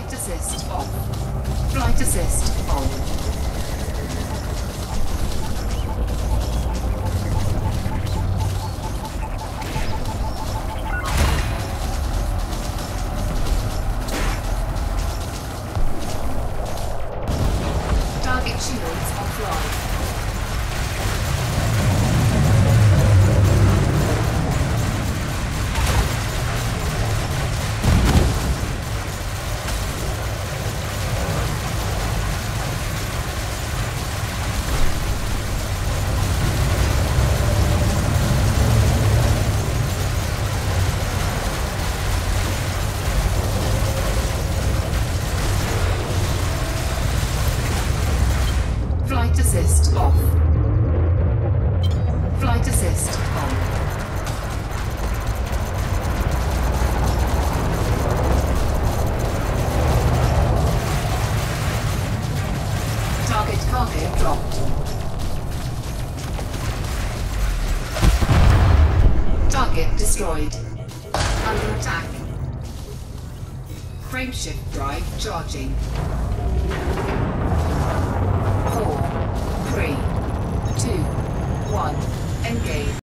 Flight assist off. Flight assist on. Target shields offline. Assist off. Flight assist on. Target cargo dropped. Target destroyed. Under attack. Frameshift drive charging. one. Engage.